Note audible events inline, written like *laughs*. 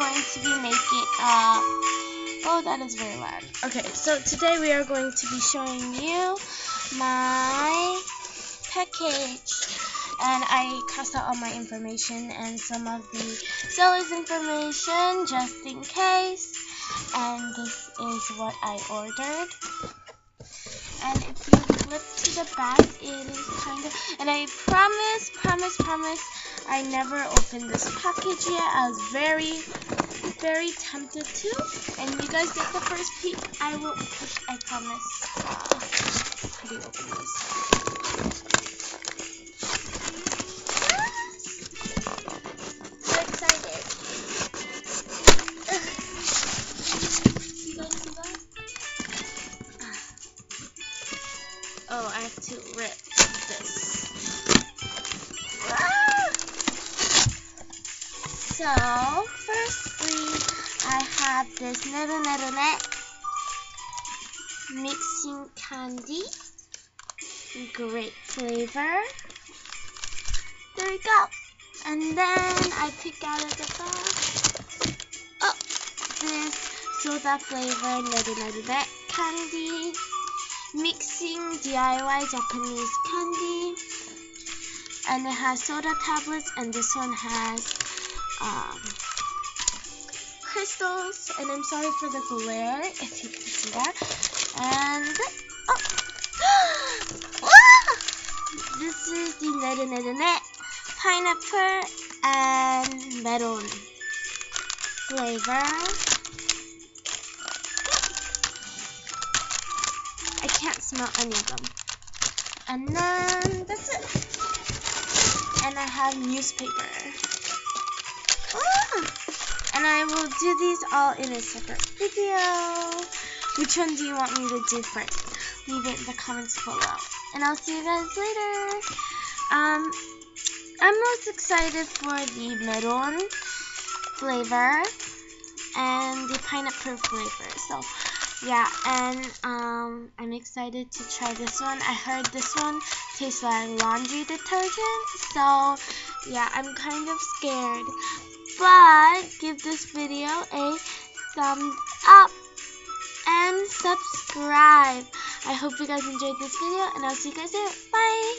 going to be making, uh, oh, that is very loud. Okay, so today we are going to be showing you my package. And I crossed out all my information and some of the seller's information just in case. And this is what I ordered. And if you flip to the back, it is kind of, and I promise, promise, promise, I never opened this package yet. I was very, very tempted to. And you guys get the first peek. I will, I promise. How do you open this? So excited. You guys *laughs* see that? Oh, I have to rip this. So, firstly, I have this Neru Neru Net mixing candy. Great flavor. There we go. And then I pick out of the box. Oh, this soda flavor Neru Neru Net candy mixing DIY Japanese candy. And it has soda tablets, and this one has um, crystals. And I'm sorry for the glare, if you can see that. And oh, *gasps* Ah! this is the Nere Nere Net pineapple and melon flavor. I can't smell any of them. And then that's it. And I have newspaper. Do these all in a separate video. Which one do you want me to do first? Leave it in the comments below. And I'll see you guys later. Um, I'm most excited for the melon flavor and the pineapple flavor. So yeah, and um, I'm excited to try this one. I heard this one tastes like laundry detergent, so yeah, I'm kind of scared. But give this video a thumbs up and subscribe. I hope you guys enjoyed this video, and I'll see you guys later. Bye!